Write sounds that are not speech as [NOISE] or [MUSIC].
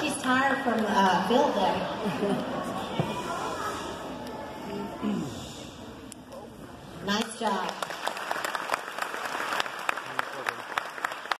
She's tired from uh, field day. [LAUGHS] nice job.